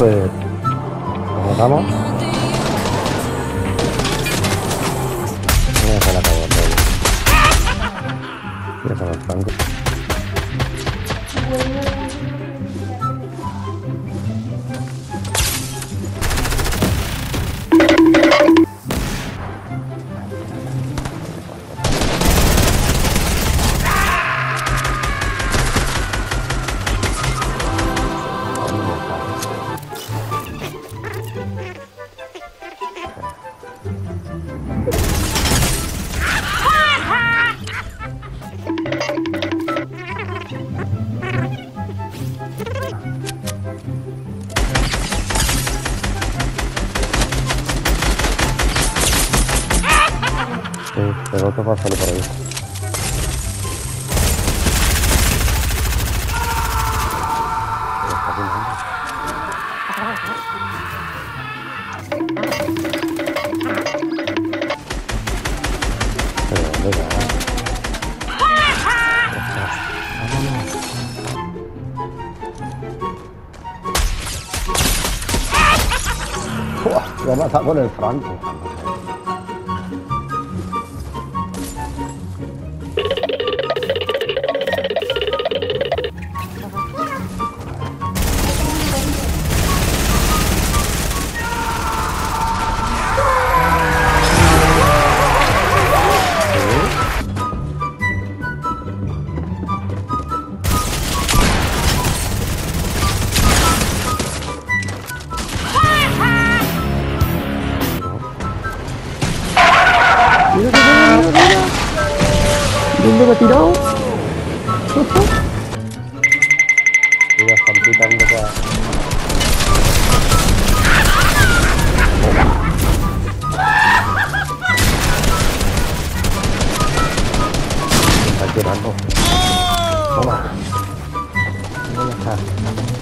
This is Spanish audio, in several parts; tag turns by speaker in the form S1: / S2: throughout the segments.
S1: pues... ¿Cómo vamos? Voy a hacer la cagada, Voy a los francos. Pero otro va por ahí. Lo ha el franco. ¿Dónde me ha tirado? Mira, están pitando para... Está tirando. Toma. ¿Dónde está? Toma.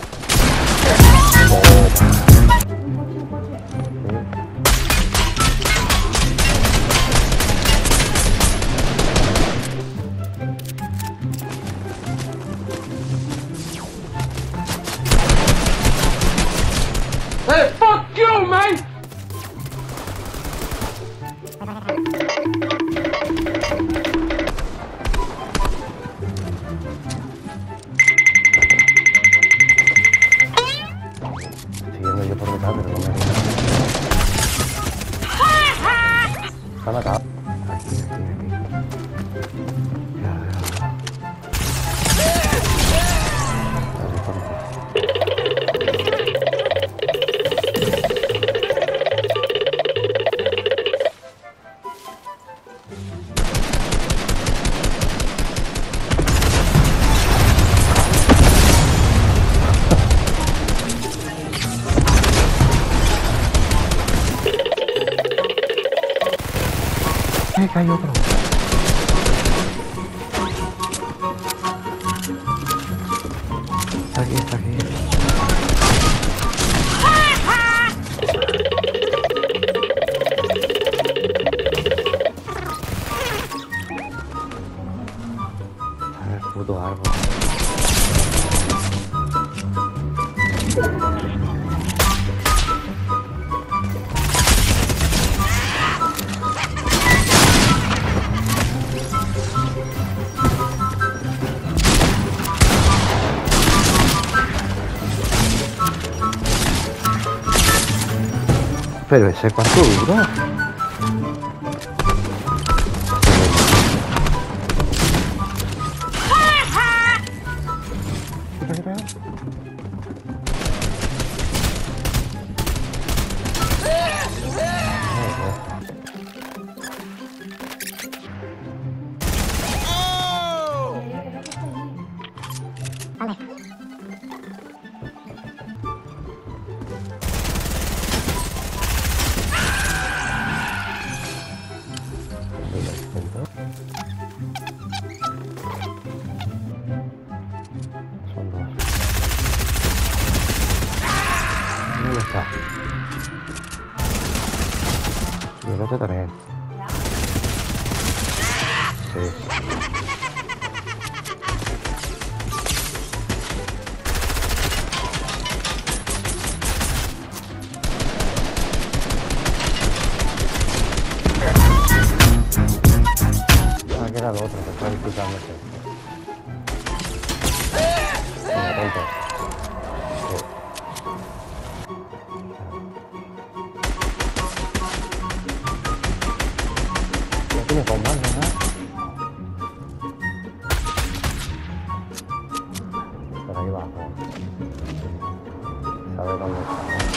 S1: Siguiendo yo por detrás, pero no me ha matado. Aquí, aquí, aquí. ¡Eh, que hay otro! Está Pero ese cuánto dura. muchacha también. Sí. Ah, ha quedado otro que está. Por ahí abajo. Sabe dónde está, ¿no?